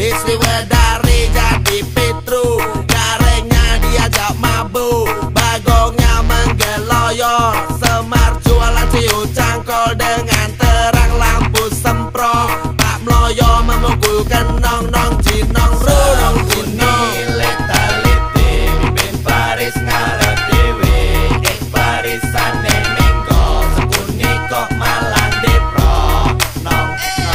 Diswedari jadi pitru, Garengnya diajak mabuk Bagongnya menggeloyor. Semar jualan ciu cangkol Dengan terang lampu semprot Pak Mloyo memukul